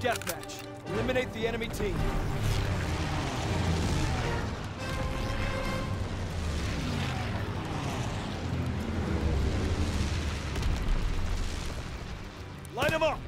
deathmatch. Eliminate the enemy team. Light up!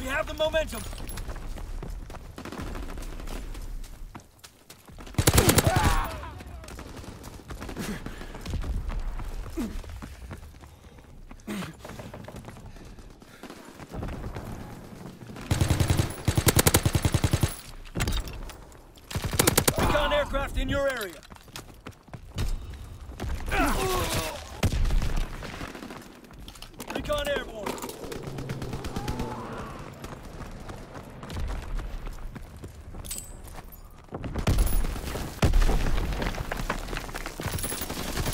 We have the momentum. In your area. Recon airborne.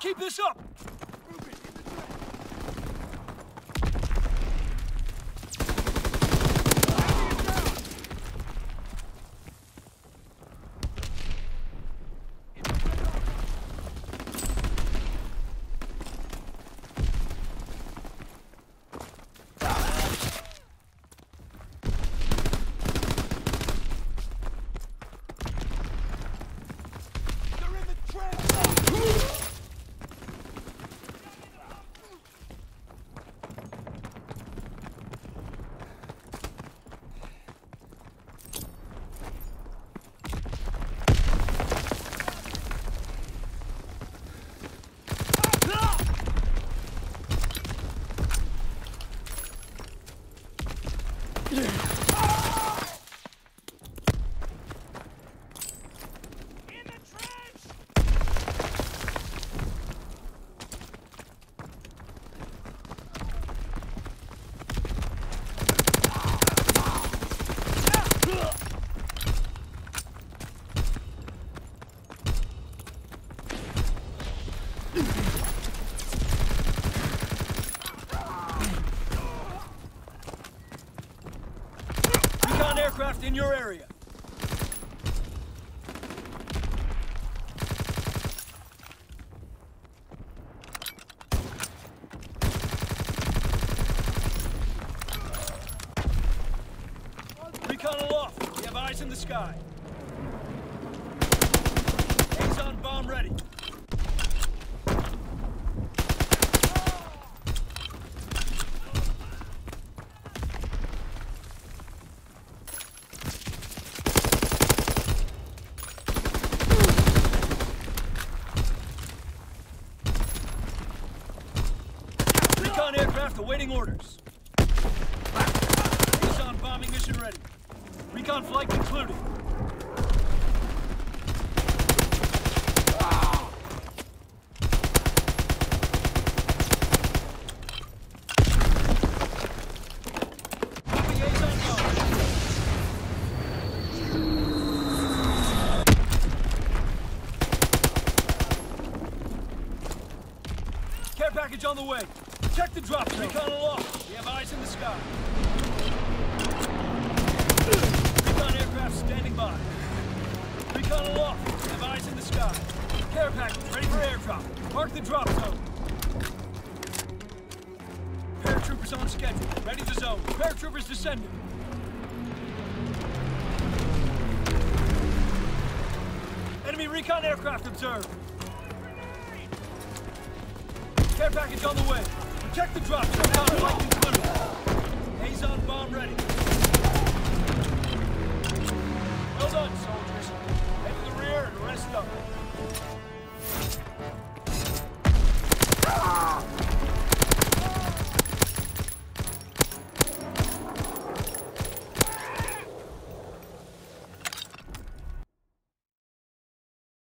keep this up. In the trench! Aircraft in your area. Recon aloft. We have eyes in the sky. Azon bomb ready. Recon aircraft awaiting orders. Azon bombing mission ready. Recon flight concluded. Package on the way. Check the drop zone. Recon aloft. We have eyes in the sky. Recon aircraft standing by. Recon aloft. We have eyes in the sky. Care package ready for airdrop. Mark the drop zone. Paratroopers on schedule. Ready to zone. Paratroopers descending. Enemy recon aircraft observed. Care package on the way. Protect the drop